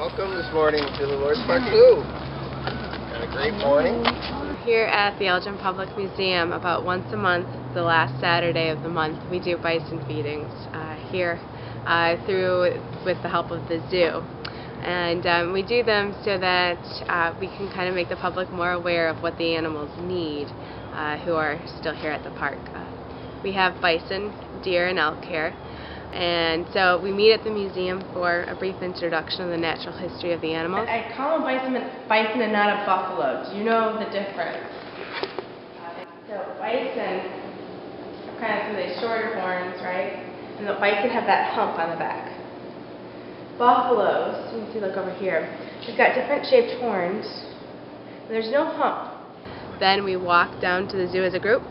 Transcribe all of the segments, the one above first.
Welcome this morning to the Lord's Park Zoo. Had a great morning. Here at the Elgin Public Museum, about once a month, the last Saturday of the month, we do bison feedings uh, here uh, through with the help of the zoo. And um, we do them so that uh, we can kind of make the public more aware of what the animals need uh, who are still here at the park. Uh, we have bison, deer, and elk here. And so we meet at the museum for a brief introduction of the natural history of the animals. I call them bison, bison and not a buffalo. Do you know the difference? So bison have kind of some of these shorter horns, right? And the bison have that hump on the back. Buffaloes, you can see, look over here, they've got different shaped horns. There's no hump. Then we walk down to the zoo as a group,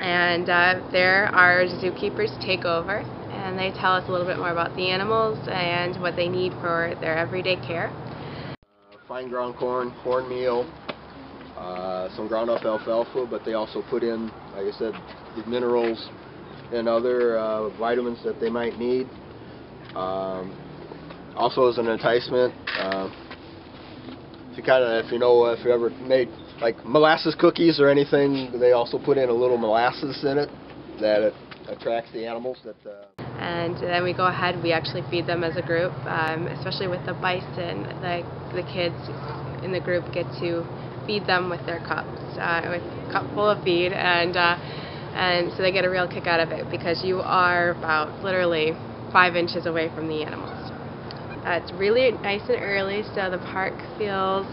and uh, there our zookeepers take over and they tell us a little bit more about the animals and what they need for their everyday care. Uh, fine ground corn, cornmeal, uh, some ground up alfalfa, but they also put in, like I said, the minerals and other uh, vitamins that they might need. Um, also as an enticement, uh, if you kind of, if you know, if you ever made like molasses cookies or anything, they also put in a little molasses in it that it attracts the animals that uh, and then we go ahead, we actually feed them as a group, um, especially with the bison. The, the kids in the group get to feed them with their cups, uh, with a cup full of feed, and, uh, and so they get a real kick out of it because you are about literally five inches away from the animals. Uh, it's really nice and early, so the park feels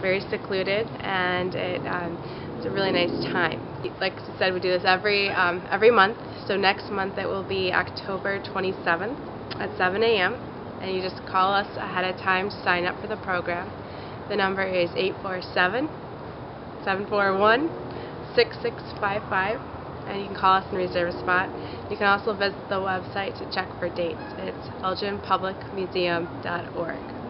very secluded, and it, um, it's a really nice time. Like I said, we do this every um, every month. So next month it will be October 27th at 7 a.m. And you just call us ahead of time to sign up for the program. The number is 847 741 6655 and you can call us and reserve a spot. You can also visit the website to check for dates. It's elginpublicmuseum.org.